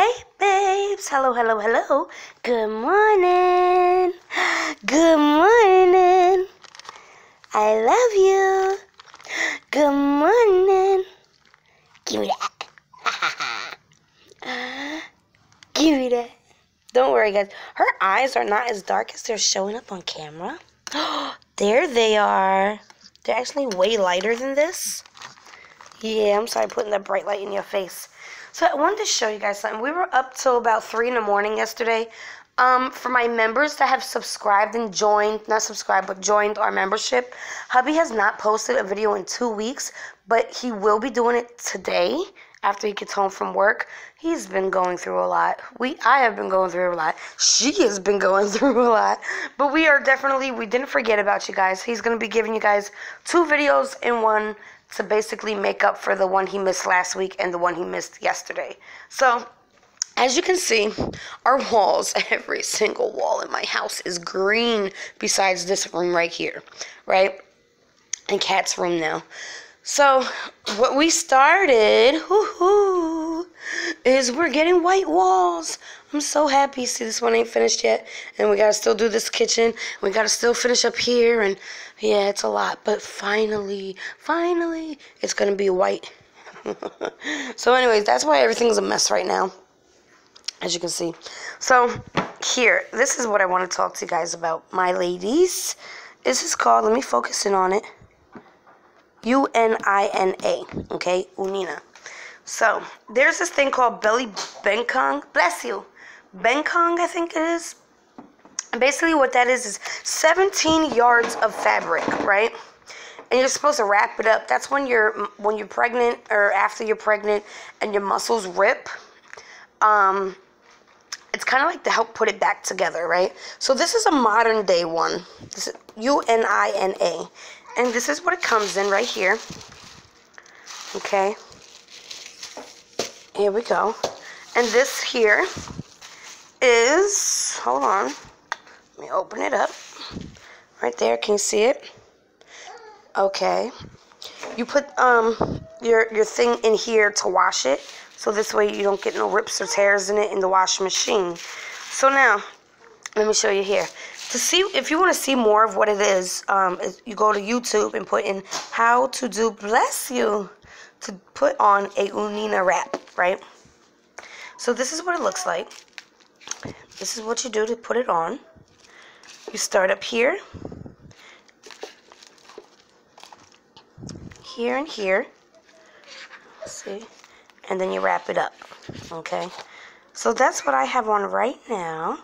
Hey, babes. Hello, hello, hello. Good morning. Good morning. I love you. Good morning. Give me that. Give me that. Don't worry, guys. Her eyes are not as dark as they're showing up on camera. there they are. They're actually way lighter than this. Yeah, I'm sorry putting that bright light in your face. So I wanted to show you guys something. We were up till about 3 in the morning yesterday. Um, for my members that have subscribed and joined, not subscribed, but joined our membership, hubby has not posted a video in two weeks, but he will be doing it today after he gets home from work. He's been going through a lot. We I have been going through a lot. She has been going through a lot. But we are definitely we didn't forget about you guys. He's gonna be giving you guys two videos in one to basically make up for the one he missed last week and the one he missed yesterday. So as you can see, our walls, every single wall in my house is green besides this room right here, right? And Cat's room now. So, what we started is we're getting white walls. I'm so happy. See, this one ain't finished yet. And we got to still do this kitchen. We got to still finish up here. And yeah, it's a lot. But finally, finally, it's going to be white. so, anyways, that's why everything's a mess right now as you can see. So here, this is what I want to talk to you guys about, my ladies. This is called, let me focus in on it, U-N-I-N-A, okay, Unina. So, there's this thing called Belly Bengkung, bless you, Bengkung I think it is. basically what that is is 17 yards of fabric, right? and you're supposed to wrap it up. That's when you're when you're pregnant or after you're pregnant and your muscles rip. Um, it's kind of like to help put it back together, right? So this is a modern day one. This is U-N-I-N-A. And this is what it comes in right here. Okay. Here we go. And this here is, hold on. Let me open it up. Right there, can you see it? Okay. You put um your your thing in here to wash it. So this way you don't get no rips or tears in it in the washing machine. So now, let me show you here. To see, if you want to see more of what it is, um, you go to YouTube and put in how to do, bless you, to put on a Unina wrap, right? So this is what it looks like. This is what you do to put it on. You start up here. Here and here. See and then you wrap it up. Okay? So that's what I have on right now.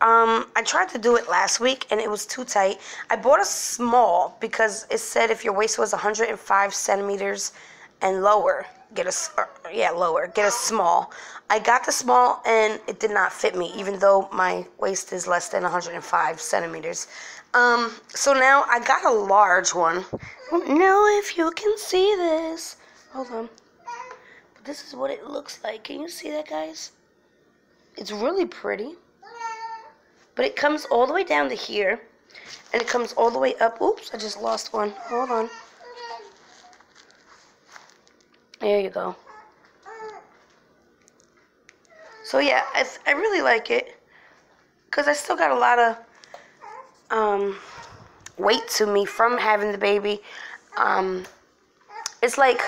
Um, I tried to do it last week and it was too tight. I bought a small because it said if your waist was 105 centimeters and lower, get a yeah lower, get a small. I got the small and it did not fit me, even though my waist is less than 105 centimeters. Um, so now I got a large one. I don't know if you can see this. Hold on this is what it looks like. Can you see that, guys? It's really pretty. But it comes all the way down to here. And it comes all the way up. Oops, I just lost one. Hold on. There you go. So yeah, I, really like it. Because I still got a lot of um, weight to me from having the baby. Um, it's like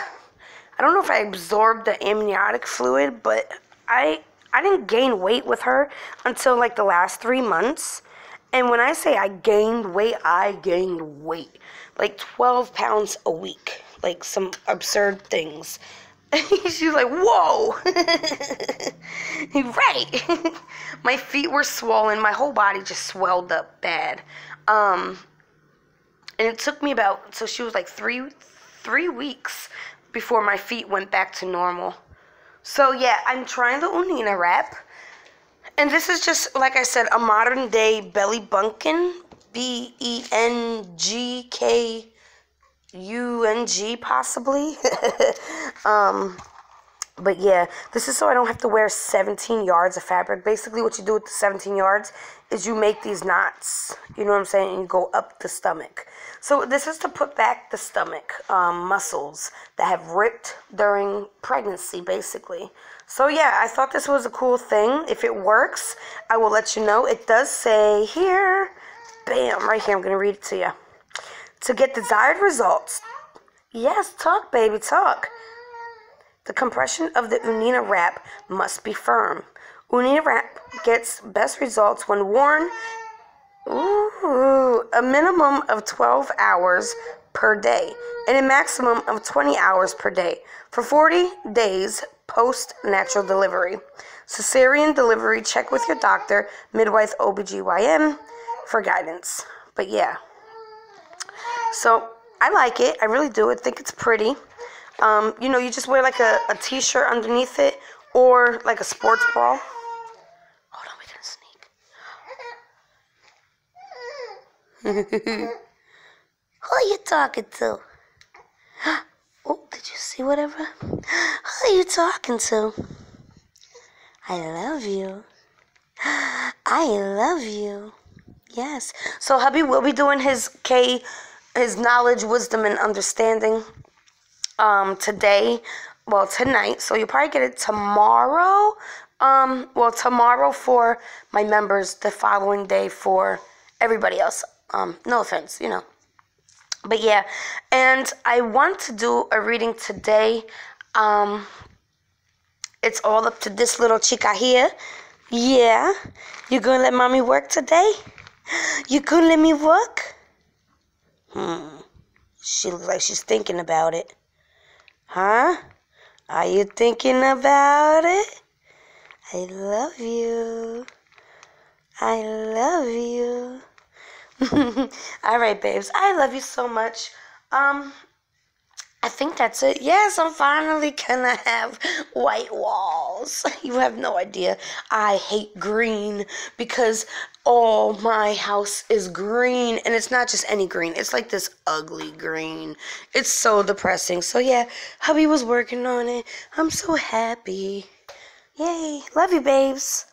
I don't know if I absorbed the amniotic fluid, but I I didn't gain weight with her until like the last three months. And when I say I gained weight, I gained weight. Like 12 pounds a week. Like some absurd things. She's like, whoa. right. my feet were swollen. My whole body just swelled up bad. Um, and it took me about, so she was like three, three weeks before my feet went back to normal. So yeah, I'm trying the Unina wrap. And this is just, like I said, a modern day belly bunkin. B E N G K U N G, possibly. um, but yeah, this is so I don't have to wear 17 yards of fabric. Basically, what you do with the 17 yards is you make these knots. You know what I'm saying? And you go up the stomach. So this is to put back the stomach um, muscles that have ripped during pregnancy, basically. So yeah, I thought this was a cool thing. If it works, I will let you know. It does say here, bam, right here. I'm gonna read it to you. To get desired results. Yes, talk, baby, talk. The compression of the Unina wrap must be firm. Unina wrap gets best results when worn ooh, a minimum of 12 hours per day and a maximum of 20 hours per day for 40 days post natural delivery. Cesarean delivery, check with your doctor, midwife, OBGYN for guidance. But yeah. So I like it. I really do. I think it's pretty. Um, you know, you just wear like a, a t-shirt underneath it or like a sports bra. Hold on, we're gonna sneak. Who are you talking to? Oh, did you see whatever? Who are you talking to? I love you. I love you. Yes. So hubby will be doing his K his knowledge, wisdom, and understanding um, today. Well, tonight. So you'll probably get it tomorrow. Um, well, tomorrow for my members, the following day for everybody else. Um, no offense, you know. But yeah, and I want to do a reading today. Um, it's all up to this little chica here. Yeah, you gonna let mommy work today? You gonna let me work? Hmm. She looks like she's thinking about it. Huh? Are you thinking about it? I love you. I love you. All right, babes. I love you so much. Um, I think that's it. Yes, I'm finally gonna have white walls. You have no idea. I hate green because all my house is green and it's not just any green. It's like this ugly green. It's so depressing. So yeah, hubby was working on it. I'm so happy. Yay. Love you, babes.